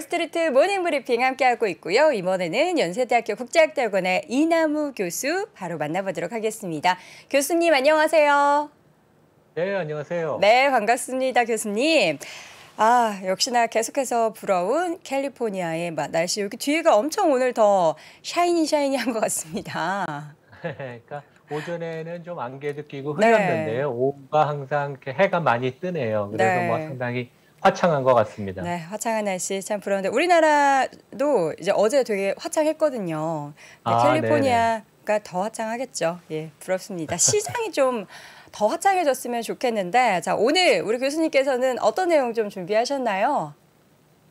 네, 월스트리트 모닝 브리핑 함께하고 있고요. 이번에는 연세대학교 국제학대학원의 이남우 교수 바로 만나보도록 하겠습니다. 교수님 안녕하세요. 네, 안녕하세요. 네, 반갑습니다, 교수님. 아, 역시나 계속해서 부러운 캘리포니아의 날씨. 여기 뒤에가 엄청 오늘 더 shiny shiny한 것 같습니다. 그러니까 오전에는 좀 안개도 끼고 흐렸는데요. 네. 오후가 항상 해가 많이 뜨네요. 그래서 네. 뭐 상당히 화창한 것 같습니다. 네, 화창한 날씨 참 부러운데 우리나라도 이제 어제 되게 화창했거든요. 아, 캘리포니아가 네네. 더 화창하겠죠. 예, 부럽습니다. 시장이 좀 더 화창해졌으면 좋겠는데 자 오늘 우리 교수님께서는 어떤 내용 좀 준비하셨나요?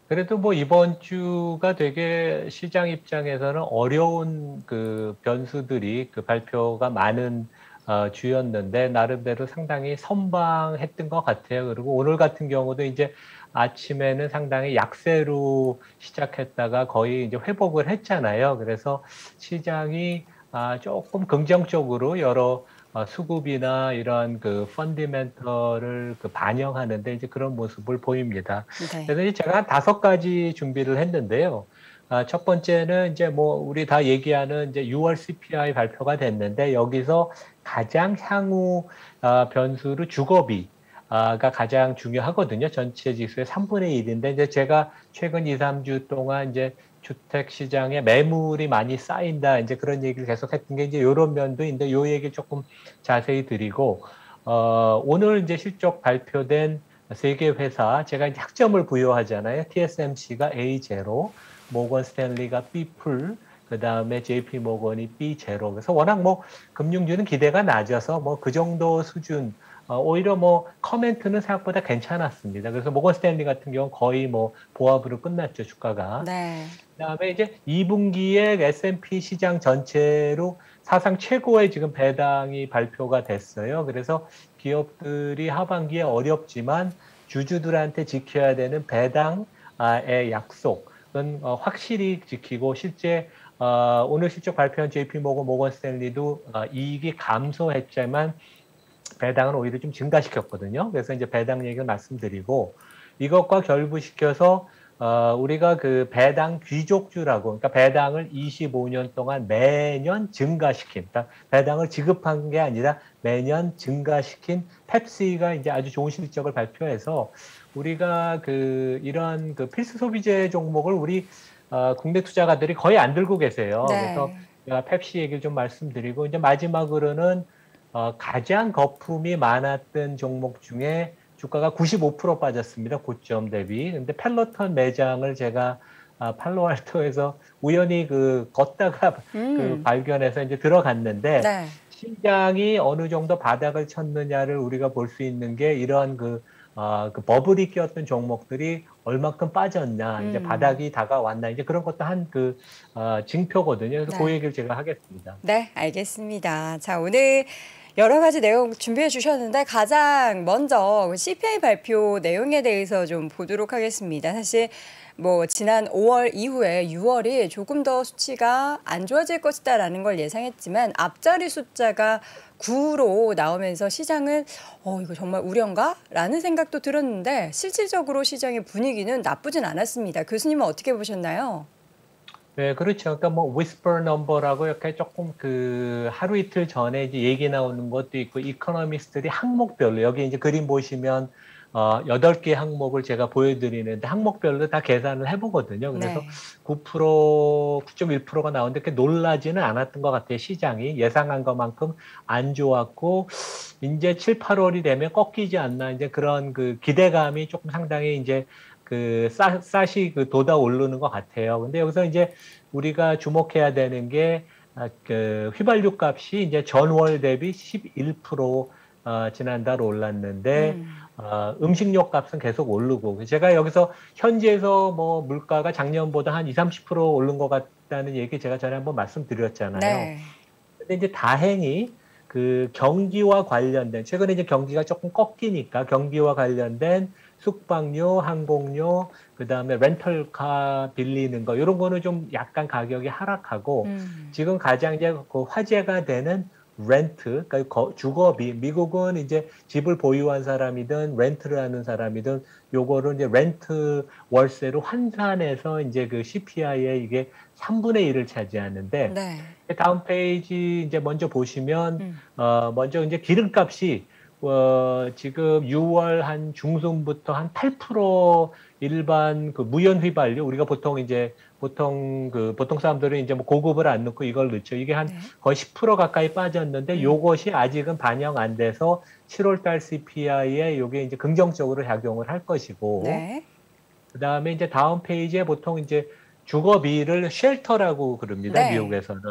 그래도 뭐 이번 주가 되게 시장 입장에서는 어려운 그 변수들이 그 발표가 많은 어, 주였는데 나름대로 상당히 선방했던 것 같아요. 그리고 오늘 같은 경우도 이제 아침에는 상당히 약세로 시작했다가 거의 이제 회복을 했잖아요. 그래서 시장이 아, 조금 긍정적으로 여러 어, 수급이나 이런 그 펀디멘털을 그 반영하는데 이제 그런 모습을 보입니다. 네. 그래서 제가 한 다섯 가지 준비를 했는데요. 아, 첫 번째는 이제 뭐 우리 다 얘기하는 이제 6월 CPI 발표가 됐는데 여기서 가장 향후 어, 변수로 주거비 가 가장 중요하거든요. 전체 지수의 3분의 1인데 이제 제가 최근 2, 3주 동안 이제 주택 시장에 매물이 많이 쌓인다 이제 그런 얘기를 계속 했던 게 이제 이런 면도 있는데 요 얘기 조금 자세히 드리고 어 오늘 이제 실적 발표된 세 개 회사 제가 이제 학점을 부여하잖아요. TSMC가 A0, 모건 스탠리가 B 풀, 그 다음에 JP 모건이 B0. 그래서 워낙 뭐 금융주는 기대가 낮아서 뭐 그 정도 수준, 어, 오히려 뭐 커멘트는 생각보다 괜찮았습니다. 그래서 모건 스탠리 같은 경우는 거의 뭐 보합으로 끝났죠, 주가가. 네. 그 다음에 이제 2분기에 S&P 시장 전체로 사상 최고의 지금 배당이 발표가 됐어요. 그래서 기업들이 하반기에 어렵지만 주주들한테 지켜야 되는 배당의 약속은 어, 확실히 지키고 실제 어, 오늘 실적 발표한 JP 모건 모건 스탠리도 어, 이익이 감소했지만 배당은 오히려 좀 증가시켰거든요. 그래서 이제 배당 얘기를 말씀드리고 이것과 결부시켜서 어, 우리가 그 배당 귀족주라고, 그러니까 배당을 25년 동안 매년 증가시킨, 그러니까 배당을 지급한 게 아니라 매년 증가시킨 펩시가 이제 아주 좋은 실적을 발표해서 우리가 그 이런 그 필수 소비재 종목을 우리 어, 국내 투자가들이 거의 안 들고 계세요. 네. 그래서 제가 펩시 얘기를 좀 말씀드리고 이제 마지막으로는 어, 가장 거품이 많았던 종목 중에 주가가 95% 빠졌습니다. 고점 대비. 근데 펠로턴 매장을 제가 아, 팔로알토에서 우연히 그 걷다가 음. 그 발견해서 이제 들어갔는데 네. 시장이 어느 정도 바닥을 쳤느냐를 우리가 볼 수 있는 게 이러한 그 어, 그 버블이 끼었던 종목들이 얼마큼 빠졌냐, 음. 이제 바닥이 다가왔나, 이제 그런 것도 한 그 어, 징표거든요. 그래서 그 네. 그 얘기를 제가 하겠습니다. 네, 알겠습니다. 자, 오늘 여러 가지 내용 준비해 주셨는데 가장 먼저 CPI 발표 내용에 대해서 좀 보도록 하겠습니다. 사실 뭐 지난 5월 이후에 6월이 조금 더 수치가 안 좋아질 것이다라는 걸 예상했지만 앞자리 숫자가 9로 나오면서 시장은 어 이거 정말 우려인가라는 생각도 들었는데 실질적으로 시장의 분위기는 나쁘진 않았습니다. 교수님은 어떻게 보셨나요? 네, 그렇죠. 그러니까 뭐 whisper number라고 이렇게 조금 그 하루 이틀 전에 이제 얘기 나오는 것도 있고 이코노미스트들이 항목별로 여기 이제 그림 보시면 어, 8개 항목을 제가 보여드리는데 항목별로 다 계산을 해보거든요. 그래서 네. 9%, 9.1%가 나오는데 그렇게 놀라지는 않았던 것 같아요. 시장이 예상한 것만큼 안 좋았고 이제 7, 8월이 되면 꺾이지 않나 이제 그런 그 기대감이 조금 상당히 이제 그 쌀, 쌀이 그 돋아 오르는 것 같아요. 근데 여기서 이제 우리가 주목해야 되는 게, 아, 그 휘발유 값이 이제 전월 대비 11% 어, 지난달 올랐는데, 음. 어, 음식료 값은 계속 오르고, 제가 여기서 현지에서 뭐 물가가 작년보다 한 20, 30% 오른 것 같다는 얘기 제가 전에 한번 말씀드렸잖아요. 네. 근데 이제 다행히 그 경기와 관련된, 최근에 이제 경기가 조금 꺾이니까 경기와 관련된 숙박료, 항공료, 그 다음에 렌털카 빌리는 거 이런 거는 좀 약간 가격이 하락하고 음. 지금 가장 이제 그 화제가 되는 렌트, 그러니까 주거비. 미국은 이제 집을 보유한 사람이든 렌트를 하는 사람이든 요거를 이제 렌트 월세로 환산해서 이제 그 CPI에 이게 3분의 1을 차지하는데 네. 다음 페이지 이제 먼저 보시면 음. 어 먼저 이제 기름값이 어 지금 6월 한 중순부터 한 8% 일반 그 무연 휘발유 우리가 보통 이제 보통 그 보통 사람들은 이제 뭐 고급을 안 넣고 이걸 넣죠. 이게 한 네. 거의 10% 가까이 빠졌는데 음. 요것이 아직은 반영 안 돼서 7월 달 CPI에 요게 이제 긍정적으로 작용을 할 것이고 네. 그다음에 이제 다음 페이지에 보통 이제 주거비를 shelter라고 그럽니다. 네. 미국에서는.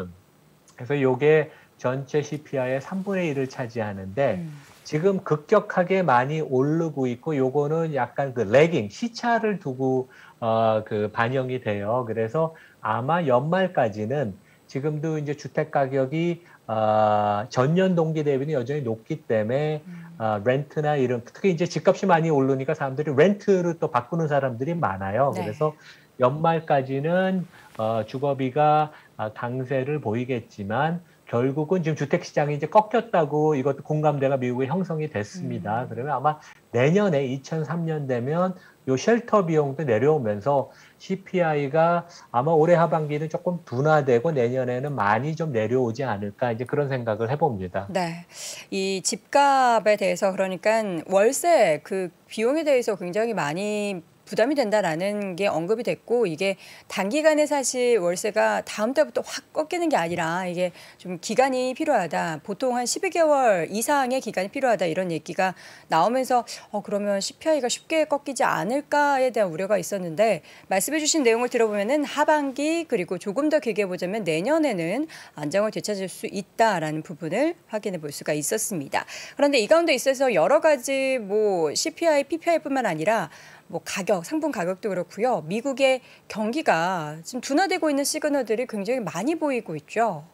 그래서 요게 전체 CPI의 3분의 1을 차지하는데 음. 지금 급격하게 많이 오르고 있고 요거는 약간 그 lagging 시차를 두고 어 그 반영이 돼요. 그래서 아마 연말까지는 지금도 이제 주택 가격이 어 전년 동기 대비는 여전히 높기 때문에 음. 어 렌트나 이런 특히 이제 집값이 많이 오르니까 사람들이 렌트를 또 바꾸는 사람들이 많아요. 네. 그래서 연말까지는 어 주거비가 아, 강세를 보이겠지만 결국은 지금 주택 시장이 이제 꺾였다고 이것도 공감대가 미국에 형성이 됐습니다. 음. 그러면 아마 내년에 2003년 되면 요 쉘터 비용도 내려오면서 CPI가 아마 올해 하반기는 조금 둔화되고 내년에는 많이 좀 내려오지 않을까 이제 그런 생각을 해봅니다. 네, 이 집값에 대해서 그러니까 월세 그 비용에 대해서 굉장히 많이 부담이 된다라는 게 언급이 됐고 이게 단기간에 사실 월세가 다음 달부터 확 꺾이는 게 아니라 이게 좀 기간이 필요하다. 보통 한 12개월 이상의 기간이 필요하다 이런 얘기가 나오면서 어 그러면 CPI가 쉽게 꺾이지 않을까에 대한 우려가 있었는데 말씀해 주신 내용을 들어보면은 하반기 그리고 조금 더 길게 보자면 내년에는 안정을 되찾을 수 있다라는 부분을 확인해 볼 수가 있었습니다. 그런데 이 가운데 있어서 여러 가지 뭐 CPI, PPI뿐만 아니라 뭐 가격, 상품 가격도 그렇고요. 미국의 경기가 지금 둔화되고 있는 시그널들이 굉장히 많이 보이고 있죠.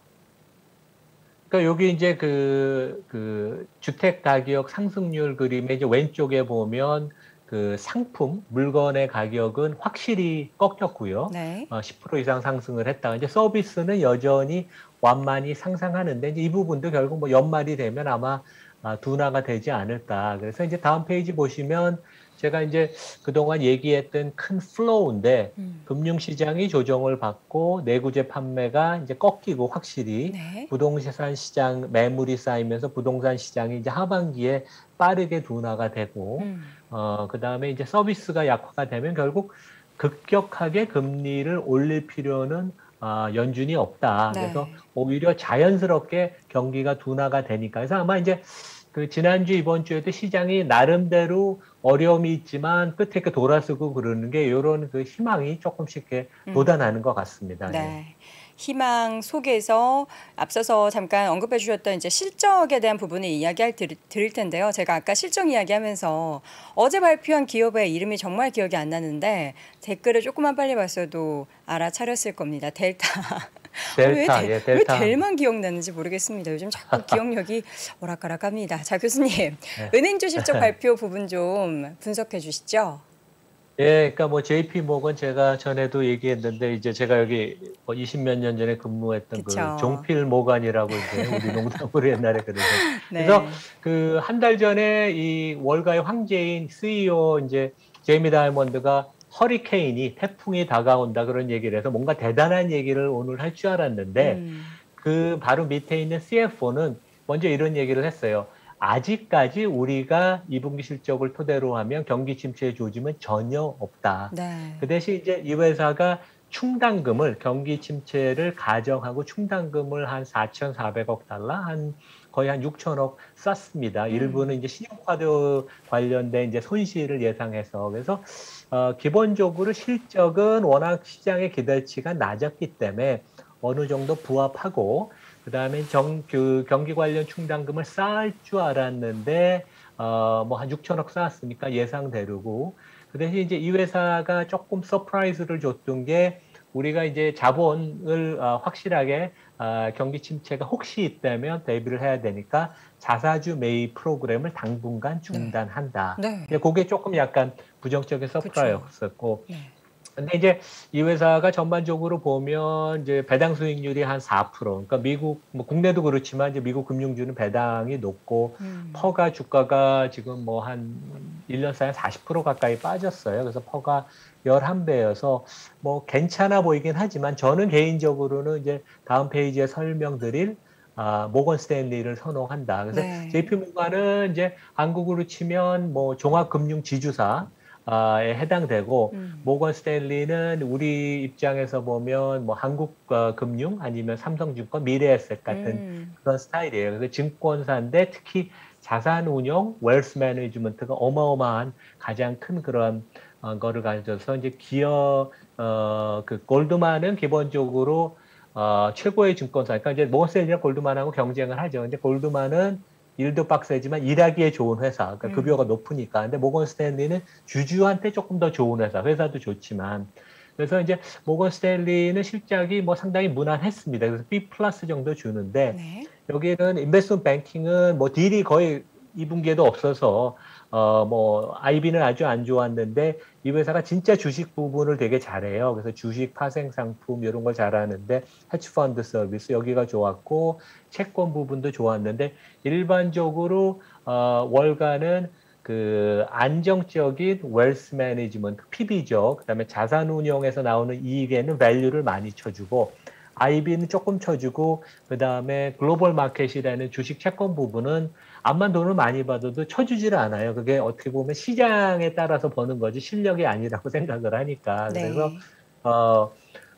그러니까 여기 이제 그, 그 주택 가격 상승률 그림에 이제 왼쪽에 보면 그 상품 물건의 가격은 확실히 꺾였고요. 네. 어, 10% 이상 상승을 했다. 이제 서비스는 여전히 완만히 상승하는데 이제 이 부분도 결국 뭐 연말이 되면 아마 아, 둔화가 되지 않을까. 그래서 이제 다음 페이지 보시면 제가 이제 그동안 얘기했던 큰 flow인데 음. 금융 시장이 조정을 받고 내구재 판매가 이제 꺾이고 확실히 네. 부동산 시장 매물이 쌓이면서 부동산 시장이 이제 하반기에 빠르게 둔화가 되고 음. 어 그다음에 이제 서비스가 약화가 되면 결국 급격하게 금리를 올릴 필요는 아, 연준이 없다. 네. 그래서 오히려 자연스럽게 경기가 둔화가 되니까. 그래서 아마 이제 그 지난주 이번 주에도 시장이 나름대로 어려움이 있지만 끝에 그 돌아서고 그러는 게 이런 그 희망이 조금씩 음. 돋아나는 것 같습니다. 네. 네. 희망 속에서 앞서서 잠깐 언급해 주셨던 이제 실적에 대한 부분을 이야기할 드릴, 드릴 텐데요. 제가 아까 실적 이야기하면서 어제 발표한 기업의 이름이 정말 기억이 안 나는데 댓글을 조금만 빨리 봤어도 알아차렸을 겁니다. 델타. 델타, 왜, 델, 예, 델타. 왜 델만 기억나는지 모르겠습니다. 요즘 자꾸 기억력이 오락가락합니다. 자 교수님, 네. 은행주 실적 발표 부분 좀 분석해 주시죠. 예, 그러니까 뭐 JP 모건 제가 전에도 얘기했는데 이제 제가 여기 뭐 20몇 년 전에 근무했던 그 그쵸. 그 종필 모간이라고 이제 우리 농담으로 옛날에 그래서 네. 그래서 그 한 달 전에 이 월가의 황제인 CEO 이제 제이미 다이먼드가 허리케인이 태풍이 다가온다 그런 얘기를 해서 뭔가 대단한 얘기를 오늘 할 줄 알았는데 음. 그 바로 밑에 있는 CFO는 먼저 이런 얘기를 했어요. 아직까지 우리가 2분기 실적을 토대로 하면 경기 침체의 조짐은 전혀 없다. 네. 그 대신 이제 이 회사가 충당금을 경기 침체를 가정하고 충당금을 한 4,400억 달러 한 거의 한 6천억 썼습니다. 음. 일부는 이제 신용카드 관련된 이제 손실을 예상해서 그래서 어, 기본적으로 실적은 워낙 시장의 기대치가 낮았기 때문에 어느 정도 부합하고 그다음에 정, 그 경기 관련 충당금을 쌓을 줄 알았는데 어, 뭐 한 6천억 쌓았으니까 예상대로고 그 대신 이제 이 회사가 조금 surprise를 줬던 게 우리가 이제 자본을 어, 확실하게 어, 경기 침체가 혹시 있다면 대비를 해야 되니까 자사주 매입 프로그램을 당분간 네. 중단한다. 네. 네. 그게 조금 약간 부정적인 surprise였었고 네. 근데 이제 이 회사가 전반적으로 보면 이제 배당 수익률이 한 4%. 그러니까 미국 뭐 국내도 그렇지만 이제 미국 금융주는 배당이 높고 음. PER가 주가가 지금 뭐 한 1년 사이에 40% 가까이 빠졌어요. 그래서 PER가 11배여서 뭐 괜찮아 보이긴 하지만 저는 개인적으로는 이제 다음 페이지에 설명드릴 아, 모건 스탠리를 선호한다. 그래서 네. JP 모건은 이제 한국으로 치면 뭐 종합금융 지주사 에 해당되고 음. 모건 스탠리는 우리 입장에서 보면 뭐 한국 어, 금융 아니면 삼성증권 미래에셋 같은 음. 그런 스타일이에요. 그래서 증권사인데 특히 자산운용, 웰스 매니지먼트가 어마어마한 가장 큰 그런 어, 거를 가져서 이제 기업 어, 그 골드만은 기본적으로 어, 최고의 증권사. 그러니까 이제 모건 스탠리랑 골드만하고 경쟁을 하죠. 근데 골드만은 일도 빡세지만 일하기에 좋은 회사. 그러니까 음. 급여가 높으니까. 근데 모건 스탠리는 주주한테 조금 더 좋은 회사. 회사도 좋지만. 그래서 이제 모건 스탠리는 실적이 뭐 상당히 무난했습니다. 그래서 B 플러스 정도 주는데 네. 여기는 인베스트 뱅킹은 뭐 딜이 거의 2분기에도 없어서 어뭐 IB는 아주 안 좋았는데 이 회사가 진짜 주식 부분을 되게 잘해요. 그래서 주식 파생 상품 이런 걸 잘하는데 헤지 펀드 서비스 여기가 좋았고 채권 부분도 좋았는데 일반적으로 어 월가는 그 안정적인 wealth management PB죠. 그 다음에 자산 운용에서 나오는 이익에는 value를 많이 쳐주고 IB는 조금 쳐주고 그 다음에 global market이라는 주식 채권 부분은 암만 돈을 많이 받아도 쳐주지를 않아요. 그게 어떻게 보면 시장에 따라서 버는 거지 실력이 아니라고 생각을 하니까 네. 그래서 어,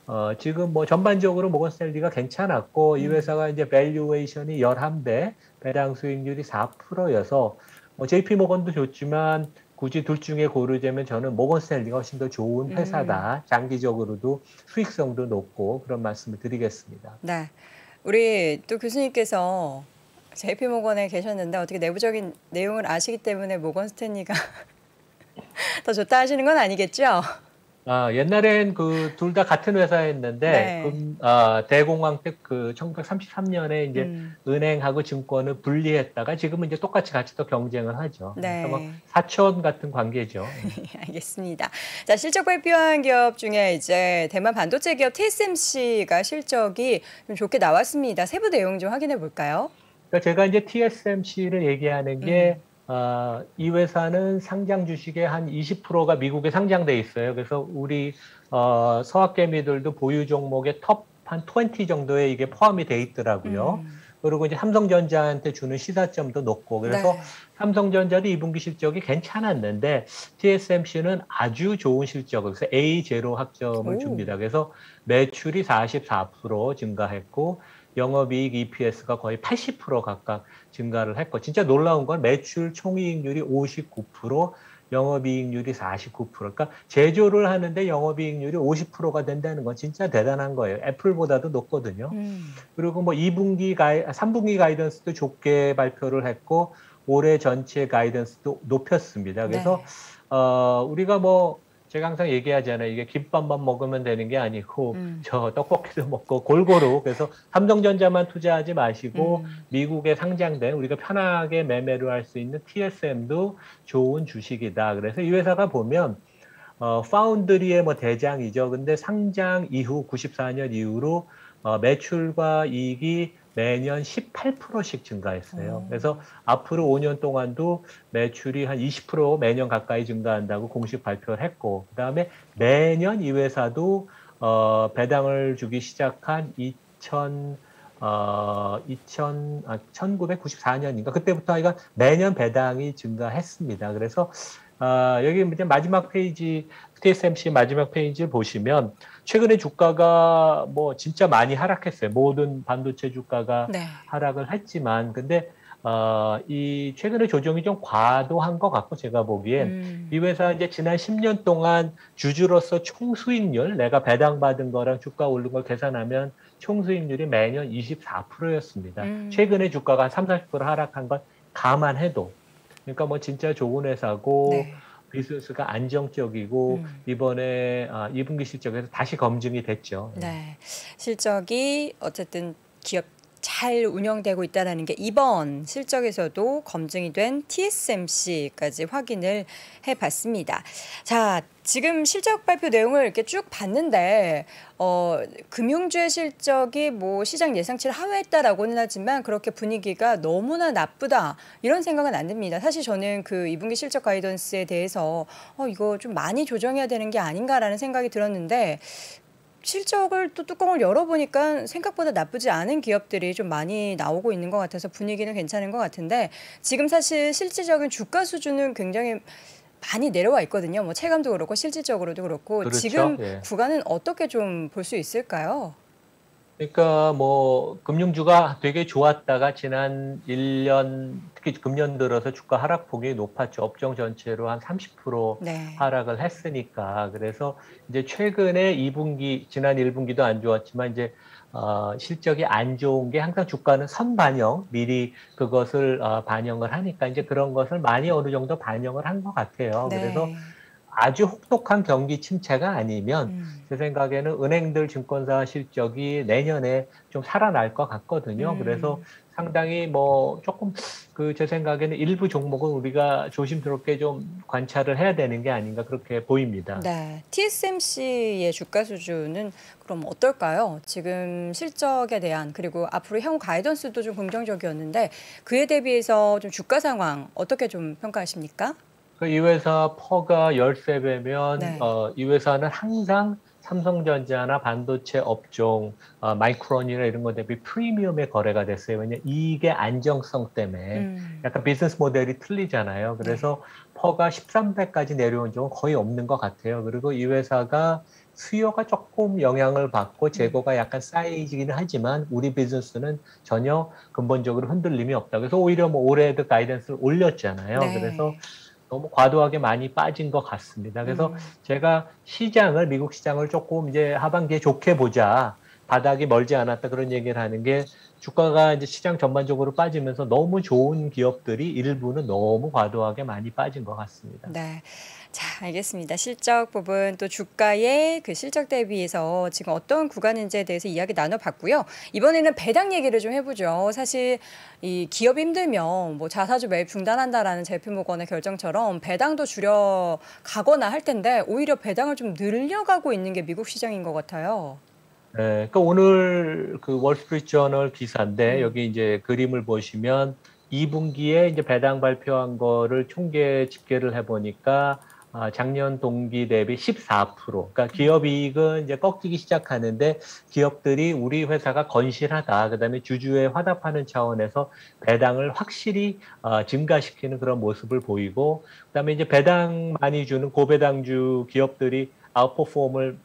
어, 지금 뭐 전반적으로 모건 스탠리가 괜찮았고 이 음. 회사가 이제 valuation이 11배, 배당 수익률이 4%여서 뭐 JP 모건도 좋지만 굳이 둘 중에 고르자면 저는 모건 스탠리가 훨씬 더 좋은 음. 회사다. 장기적으로도 수익성도 높고 그런 말씀을 드리겠습니다. 네. 우리 또 교수님께서 JP 모건에 계셨는데 어떻게 내부적인 내용을 아시기 때문에 모건 스탠리가 더 좋다 하시는 건 아니겠죠? 아, 옛날엔 그 둘 다 같은 회사였는데 네. 금, 아, 대공황 때 그 1933년에 이제 음. 은행하고 증권을 분리했다가 지금은 이제 똑같이 같이 또 경쟁을 하죠. 네. 그래서 뭐 사촌 같은 관계죠. 알겠습니다. 자, 실적 발표한 기업 중에 이제 대만 반도체 기업 TSMC가 실적이 좀 좋게 나왔습니다. 세부 내용 좀 확인해 볼까요? 그러니까 제가 이제 TSMC를 얘기하는 게 아, 이 회사는 상장 주식의 한 20%가 미국에 상장돼 있어요. 그래서 우리 어, 서학개미들도 보유 종목의 톱한20 정도에 이게 포함이 돼 있더라고요. 음. 그리고 이제 삼성전자한테 주는 시사점도 높고 그래서 네. 삼성전자도 2분기 실적이 괜찮았는데 TSMC는 아주 좋은 실적을 그래서 A 제로 학점을 오. 줍니다. 그래서 매출이 44% 증가했고 영업이익 EPS가 거의 80% 각각 증가를 했고 진짜 놀라운 건 매출 총이익률이 59% 영업이익률이 49%. 그러니까 제조를 하는데 영업이익률이 50%가 된다는 건 진짜 대단한 거예요. 애플보다도 높거든요. 음. 그리고 뭐 2분기 가이, 3분기 가이던스도 좋게 발표를 했고 올해 전체 가이던스도 높였습니다. 그래서 네. 어, 우리가 뭐 제가 항상 얘기하잖아요. 이게 김밥만 먹으면 되는 게 아니고 음. 저 떡볶이도 먹고 골고루 그래서 삼성전자만 투자하지 마시고 음. 미국에 상장된 우리가 편하게 매매를 할 수 있는 TSM도 좋은 주식이다. 그래서 이 회사가 보면 어, 파운드리의 뭐 대장이죠. 근데 상장 이후 94년 이후로 어, 매출과 이익이 매년 18%씩 증가했어요. 오. 그래서 앞으로 5년 동안도 매출이 한 20% 매년 가까이 증가한다고 공식 발표를 했고, 그 다음에 매년 이 회사도 어, 배당을 주기 시작한 2000 어, 2000, 아, 1994년인가 그때부터 아이가 매년 배당이 증가했습니다. 그래서 아, 여기 이제 마지막 페이지 TSMC 마지막 페이지를 보시면 최근에 주가가 뭐 진짜 많이 하락했어요. 모든 반도체 주가가 네. 하락을 했지만 근데 어, 이 최근에 조정이 좀 과도한 것 같고 제가 보기엔 음. 이 회사 이제 지난 10년 동안 주주로서 총 수익률 내가 배당 받은 거랑 주가 오른 걸 계산하면 총 수익률이 매년 24%였습니다. 음. 최근에 주가가 한 3, 40% 하락한 건 감안해도 그러니까 뭐 진짜 좋은 회사고 네. 비즈니스가 안정적이고 음. 이번에 아, 2분기 실적에서 다시 검증이 됐죠. 네. 실적이 어쨌든 기업 잘 운영되고 있다는 게 이번 실적에서도 검증이 된 TSMC까지 확인을 해봤습니다. 자, 지금 실적 발표 내용을 이렇게 쭉 봤는데 어, 금융주의 실적이 뭐 시장 예상치를 하회했다라고는 하지만 그렇게 분위기가 너무나 나쁘다 이런 생각은 안 듭니다. 사실 저는 그 2분기 실적 가이던스에 대해서 어, 이거 좀 많이 조정해야 되는 게 아닌가라는 생각이 들었는데 실적을 또 뚜껑을 열어보니까 생각보다 나쁘지 않은 기업들이 좀 많이 나오고 있는 것 같아서 분위기는 괜찮은 것 같은데 지금 사실 실질적인 주가 수준은 굉장히 많이 내려와 있거든요. 뭐 체감도 그렇고 실질적으로도 그렇고 그렇죠. 지금 예. 구간은 어떻게 좀 볼 수 있을까요? 그러니까 뭐 금융주가 되게 좋았다가 지난 1년 특히 금년 들어서 주가 하락폭이 높았죠. 업종 전체로 한 30% 네. 하락을 했으니까 그래서 이제 최근에 2분기 지난 1분기도 안 좋았지만 이제 어, 실적이 안 좋은 게 항상 주가는 선 반영 미리 그것을 어, 반영을 하니까 이제 그런 것을 많이 어느 정도 반영을 한 것 같아요. 네. 그래서 아주 혹독한 경기 침체가 아니면 음. 제 생각에는 은행들 증권사 실적이 내년에 좀 살아날 것 같거든요. 음. 그래서 상당히 뭐 조금 그 제 생각에는 일부 종목은 우리가 조심스럽게 좀 관찰을 해야 되는 게 아닌가 그렇게 보입니다. 네. TSMC의 주가 수준은 그럼 어떨까요? 지금 실적에 대한 그리고 앞으로 향후 가이던스도 좀 긍정적이었는데 그에 대비해서 좀 주가 상황 어떻게 좀 평가하십니까? 그이 회사 PER가 13배면 네. 어, 이 회사는 항상 삼성전자나 반도체 업종, 어, 마이크론이나 이런 것 대비 프리미엄에 거래가 됐어요. 왜냐 이게 안정성 때문에 음. 약간 비즈니스 모델이 틀리잖아요. 그래서 PER가 13배까지 내려온 적은 거의 없는 것 같아요. 그리고 이 회사가 수요가 조금 영향을 받고 재고가 약간 쌓이기는 하지만 우리 비즈니스는 전혀 근본적으로 흔들림이 없다. 그래서 오히려 뭐 올해도 guidance를 올렸잖아요. 네. 그래서 너무 과도하게 많이 빠진 것 같습니다. 그래서 음. 제가 시장을 미국 시장을 조금 이제 하반기에 좋게 보자. 바닥이 멀지 않았다 그런 얘기를 하는 게 주가가 이제 시장 전반적으로 빠지면서 너무 좋은 기업들이 일부는 너무 과도하게 많이 빠진 것 같습니다. 네. 자, 알겠습니다. 실적 부분 또 주가의 그 실적 대비해서 지금 어떤 구간인지에 대해서 이야기 나눠봤고요. 이번에는 배당 얘기를 좀 해보죠. 사실 이 기업이 힘들면 뭐 자사주 매입 중단한다라는 제피모건의 결정처럼 배당도 줄여 가거나 할 텐데 오히려 배당을 좀 늘려가고 있는 게 미국 시장인 것 같아요. 네, 그러니까 오늘 그 월스트리트 저널 기사인데 음. 여기 이제 그림을 보시면 2분기에 이제 배당 발표한 거를 총계 집계를 해보니까 아, 작년 동기 대비 14%. 그러니까 기업 이익은 이제 꺾이기 시작하는데 기업들이 우리 회사가 건실하다. 그다음에 주주에 화답하는 차원에서 배당을 확실히 어, 증가시키는 그런 모습을 보이고 그다음에 이제 배당 많이 주는 고배당주 기업들이 아웃퍼폼을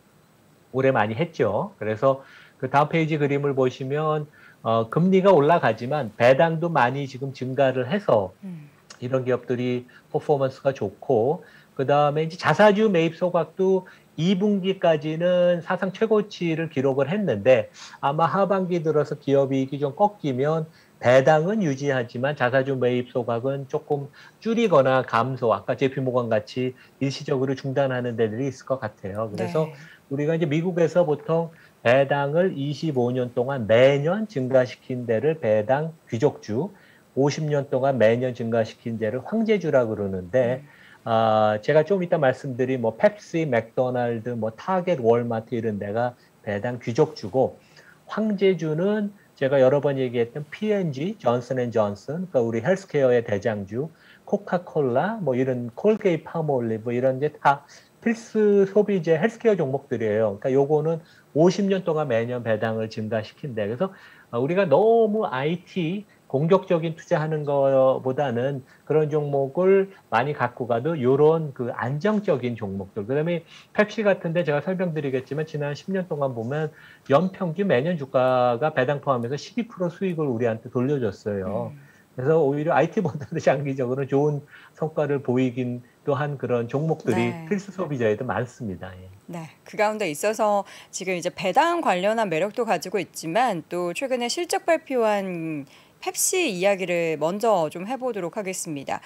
올해 많이 했죠. 그래서 그 다음 페이지 그림을 보시면 어, 금리가 올라가지만 배당도 많이 지금 증가를 해서 음. 이런 기업들이 퍼포먼스가 좋고 그 다음에 이제 자사주 매입 소각도 2분기까지는 사상 최고치를 기록을 했는데 아마 하반기 들어서 기업 이익이 좀 꺾이면 배당은 유지하지만 자사주 매입 소각은 조금 줄이거나 감소, 아까 JP 모건 같이 일시적으로 중단하는 데들이 있을 것 같아요. 그래서 네. 우리가 이제 미국에서 보통 배당을 25년 동안 매년 증가시킨 데를 배당 귀족주, 50년 동안 매년 증가시킨 데를 황제주라고 그러는데, 음. 아, 제가 좀 이따 말씀드린 뭐 펩시, 맥도날드, 뭐 타겟, 월마트 이런 데가 배당 귀족주고, 황제주는 제가 여러 번 얘기했던 P&G, 존슨, 그러니까 우리 헬스케어의 대장주, 코카콜라, 뭐 이런 콜게이트 팜올리브 이런 게 다 필수 소비재 헬스케어 종목들이에요. 그러니까 요거는 50년 동안 매년 배당을 증가시킨다. 그래서 어, 우리가 너무 IT 공격적인 투자하는 것보다는 그런 종목을 많이 갖고 가도 요런 그 안정적인 종목들. 그다음에 펩시 같은데 제가 설명드리겠지만 지난 10년 동안 보면 연평균 매년 주가가 배당 포함해서 12% 수익을 우리한테 돌려줬어요. 음. 그래서 오히려 IT보다도 장기적으로 좋은 성과를 보이긴 또한 그런 종목들이 네. 필수 소비자에도 많습니다. 예. 네, 그 가운데 있어서 지금 이제 배당 관련한 매력도 가지고 있지만 또 최근에 실적 발표한 펩시 이야기를 먼저 좀 해보도록 하겠습니다.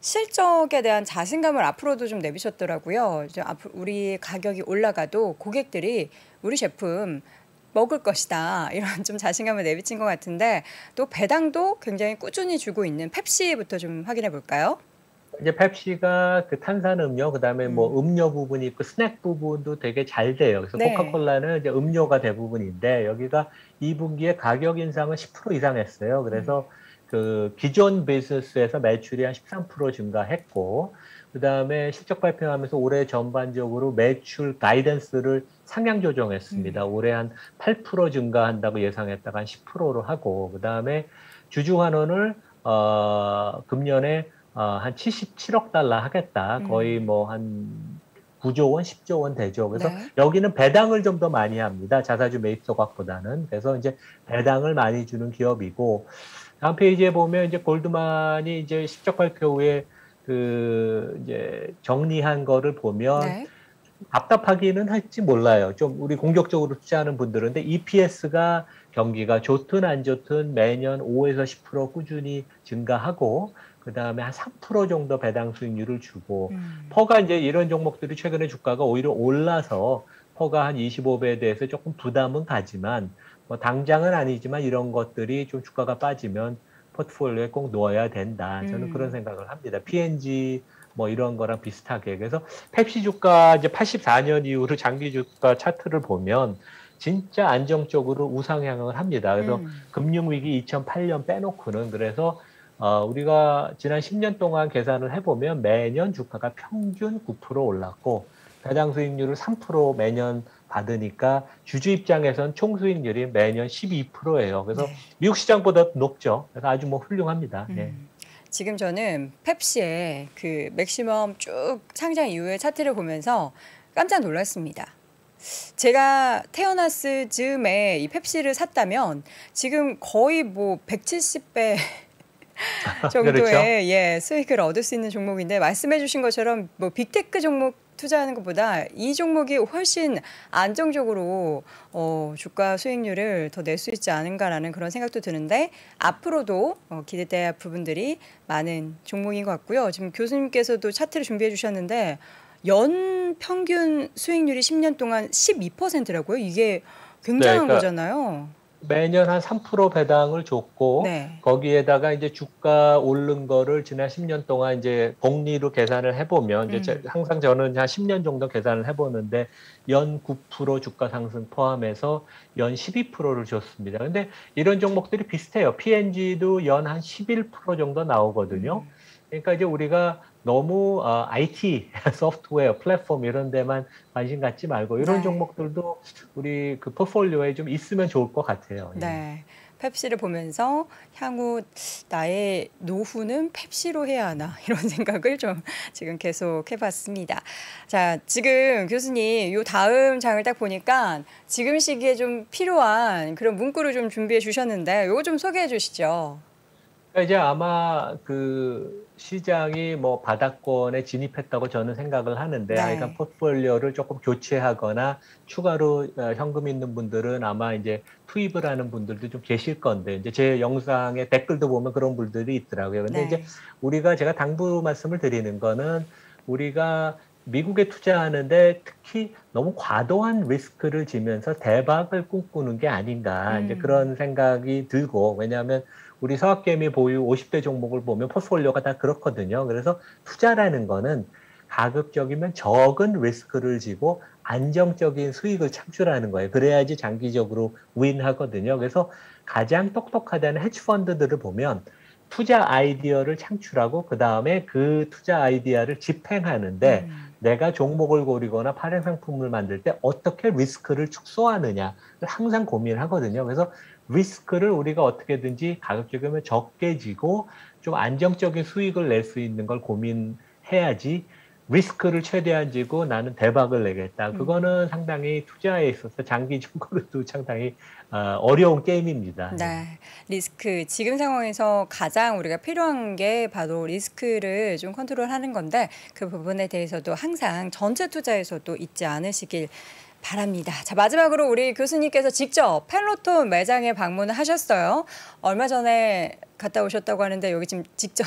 실적에 대한 자신감을 앞으로도 좀 내비쳤더라고요. 이제 앞으로 우리 가격이 올라가도 고객들이 우리 제품 먹을 것이다. 이런 좀 자신감을 내비친 것 같은데 또 배당도 굉장히 꾸준히 주고 있는 펩시부터 좀 확인해 볼까요? 이제 펩시가 그 탄산음료, 그 다음에 뭐 음. 뭐 음료 부분이 있고 스낵 부분도 되게 잘 돼요. 그래서 네. 코카콜라는 이제 음료가 대부분인데 여기가 2분기에 가격 인상은 10% 이상 했어요. 그래서 음. 그 기존 비즈니스에서 매출이 한 13% 증가했고 그 다음에 실적 발표하면서 올해 전반적으로 매출 가이던스를 상향 조정했습니다. 음. 올해 한 8% 증가한다고 예상했다가 한 10%로 하고 그 다음에 주주 환원을 어, 금년에 어, 한 77억 달러 하겠다. 음. 거의 뭐한 9조 원, 10조 원 되죠. 그래서 네. 여기는 배당을 좀 더 많이 합니다. 자사주 매입 소각보다는. 그래서 이제 배당을 많이 주는 기업이고 다음 페이지에 보면 이제 골드만이 이제 실적 발표 후에 그 이제 정리한 거를 보면 네. 답답하기는 할지 몰라요. 좀 우리 공격적으로 투자하는 분들은 근데 EPS가 경기가 좋든 안 좋든 매년 5에서 10% 꾸준히 증가하고 그 다음에 한 3% 정도 배당 수익률을 주고 음. 퍼가 이제 이런 종목들이 최근에 주가가 오히려 올라서 퍼가 한 25배에 대해서 조금 부담은 가지만 뭐 당장은 아니지만 이런 것들이 좀 주가가 빠지면 포트폴리오에 꼭 넣어야 된다. 저는 음. 그런 생각을 합니다. PNG 뭐 이런 거랑 비슷하게. 그래서 펩시 주가 이제 84년 이후로 장기 주가 차트를 보면 진짜 안정적으로 우상향을 합니다. 그래서 음. 금융위기 2008년 빼놓고는 그래서 어, 우리가 지난 10년 동안 계산을 해보면 매년 주가가 평균 9% 올랐고 배당 수익률을 3% 매년 받으니까 주주 입장에선 총 수익률이 매년 12%예요. 그래서 네. 미국 시장보다 높죠. 그래서 아주 뭐 훌륭합니다. 음. 네. 지금 저는 펩시의 그 맥시멈 쭉 상장 이후의 차트를 보면서 깜짝 놀랐습니다. 제가 태어났을 즈음에 이 펩시를 샀다면 지금 거의 뭐 170배 정도의 그렇죠? 예, 수익을 얻을 수 있는 종목인데 말씀해 주신 것처럼 뭐 big tech 종목 투자하는 것보다 이 종목이 훨씬 안정적으로 어, 주가 수익률을 더 낼 수 있지 않은가라는 그런 생각도 드는데 앞으로도 어, 기대될 부분들이 많은 종목인 것 같고요. 지금 교수님께서도 차트를 준비해 주셨는데 연 평균 수익률이 10년 동안 12%라고요. 이게 굉장한 네, 그러니까 거잖아요. 매년 한 3% 배당을 줬고 네. 거기에다가 이제 주가 오른 거를 지난 10년 동안 이제 복리로 계산을 해보면 이제 음. 항상 저는 한 10년 정도 계산을 해보는데 연 9% 주가 상승 포함해서 연 12%를 줬습니다. 근데 이런 종목들이 비슷해요. P&G도 연 한 11% 정도 나오거든요. 음. 그러니까 이제 우리가 너무 어, IT, 소프트웨어, 플랫폼 이런 데만 관심 갖지 말고 이런 네. 종목들도 우리 그 포트폴리오에 좀 있으면 좋을 것 같아요. 예. 네. 펩시를 보면서 향후 나의 노후는 펩시로 해야 하나 이런 생각을 좀 지금 계속 해봤습니다. 자, 지금 교수님 요 다음 장을 딱 보니까 지금 시기에 좀 필요한 그런 문구를 좀 준비해 주셨는데 요거 좀 소개해 주시죠. 그러니까 이제 아마 그 시장이 뭐 바닥권에 진입했다고 저는 생각을 하는데 네. 그러니까 포트폴리오를 조금 교체하거나 추가로 어, 현금 있는 분들은 아마 이제 투입을 하는 분들도 좀 계실 건데 이제 제 영상에 댓글도 보면 그런 분들이 있더라고요. 근데 네. 이제 우리가 제가 당부 말씀을 드리는 거는 우리가 미국에 투자하는데 특히 너무 과도한 리스크를 지면서 대박을 꿈꾸는 게 아닌가 음. 이제 그런 생각이 들고 왜냐하면 우리 서학개미 보유 50대 종목을 보면 포트폴리오가 다 그렇거든요. 그래서 투자라는 거는 가급적이면 적은 리스크를 지고 안정적인 수익을 창출하는 거예요. 그래야지 장기적으로 윈하거든요. 그래서 가장 똑똑하다는 헤지펀드들을 보면 투자 아이디어를 창출하고 그 다음에 그 투자 아이디어를 집행하는데 음. 내가 종목을 고르거나 발행 상품을 만들 때 어떻게 리스크를 축소하느냐를 항상 고민하거든요. 그래서 리스크를 우리가 어떻게든지 가급적이면 적게 지고 좀 안정적인 수익을 낼 수 있는 걸 고민해야지 리스크를 최대한 지고 나는 대박을 내겠다. 음. 그거는 상당히 투자에 있어서 장기적으로도 상당히 어, 어려운 게임입니다. 네. 리스크. 지금 상황에서 가장 우리가 필요한 게 바로 리스크를 좀 컨트롤 하는 건데 그 부분에 대해서도 항상 전체 투자에서도 잊지 않으시길 바랍니다. 자, 마지막으로 우리 교수님께서 직접 펠로톤 매장에 방문을 하셨어요. 얼마 전에 갔다 오셨다고 하는데 여기 지금 직접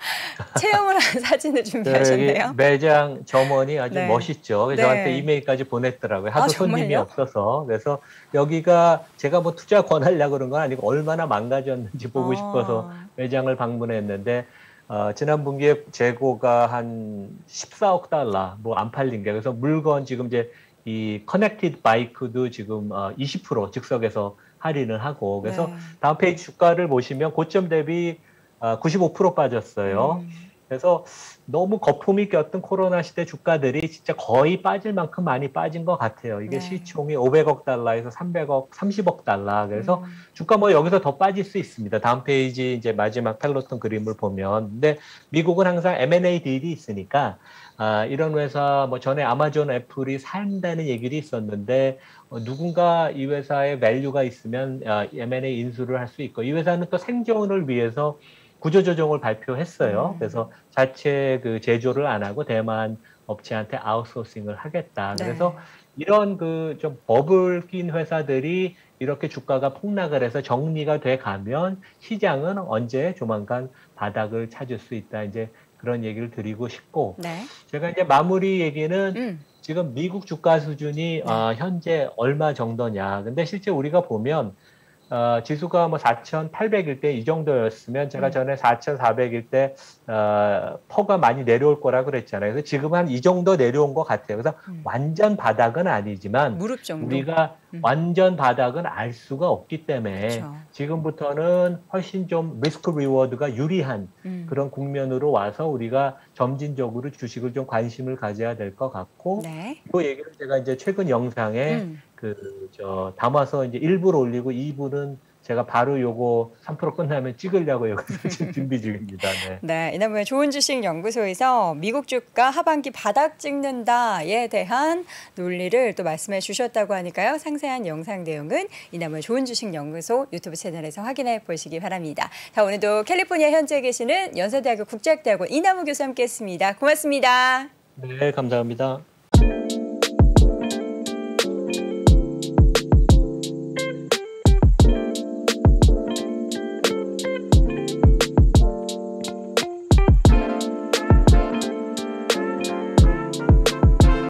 체험을 한 사진을 준비하셨네요. 여기 매장 점원이 아주 네. 멋있죠. 네. 저한테 이메일까지 보냈더라고요. 하도 아, 손님이? 없어서. 그래서 여기가 제가 뭐 투자 권하려고 그런 건 아니고 얼마나 망가졌는지 보고 어. 싶어서 매장을 방문했는데 어, 지난 분기에 재고가 한 14억 달러 뭐 안 팔린 게 그래서 물건 지금 이제 이 connected bike도 지금 어, 20% 즉석에서 할인을 하고 그래서 네. 다음 페이지 주가를 보시면 고점 대비 어, 95% 빠졌어요. 음. 그래서 너무 거품이 꼈던 코로나 시대 주가들이 진짜 거의 빠질 만큼 많이 빠진 것 같아요. 이게 네. 시총이 500억 달러에서 300억, 30억 달러. 그래서 음. 주가 뭐 여기서 더 빠질 수 있습니다. 다음 페이지 이제 마지막 펠로톤 그림을 보면. 근데 미국은 항상 M&A 딜이 있으니까 아, 이런 회사 뭐 전에 아마존 애플이 산다는 얘기도 있었는데 어, 누군가 이 회사에 value가 있으면 아, M&A 인수를 할 수 있고 이 회사는 또 생존을 위해서 구조조정을 발표했어요. 음. 그래서 자체 그 제조를 안 하고 대만 업체한테 아웃소싱을 하겠다. 네. 그래서 이런 그 좀 버블 낀 회사들이 이렇게 주가가 폭락을 해서 정리가 돼 가면 시장은 언제 조만간 바닥을 찾을 수 있다. 이제 그런 얘기를 드리고 싶고 네. 제가 이제 마무리 얘기는 음. 지금 미국 주가 수준이 어, 현재 얼마 정도냐. 근데 실제 우리가 보면 어, 지수가 뭐 4,800일 때 이 정도였으면 제가 음. 전에 4,400일 때 어, PER가 많이 내려올 거라 그랬잖아요. 그래서 지금 한 이 정도 내려온 것 같아요. 그래서 음. 완전 바닥은 아니지만 무릎 정도. 우리가 음. 완전 바닥은 알 수가 없기 때문에 그렇죠. 지금부터는 훨씬 좀 risk reward가 유리한 음. 그런 국면으로 와서 우리가 점진적으로 주식을 좀 관심을 가져야 될 것 같고 네. 그 얘기를 제가 이제 최근 영상에 음. 그 저 담아서 이제 1부를 올리고 2부는 제가 바로 요거 3% 끝나면 찍으려고 여기서 지금 준비 중입니다. 네. 네, 이남의 좋은 주식 연구소에서 미국 주가 하반기 바닥 찍는다에 대한 논리를 또 말씀해 주셨다고 하니까요. 상세한 영상 내용은 이남의 좋은 주식 연구소 유튜브 채널에서 확인해 보시기 바랍니다. 자, 오늘도 캘리포니아 현지에 계시는 연세대학교 국제학대학원 이남우 교수 함께했습니다. 고맙습니다. 네, 감사합니다.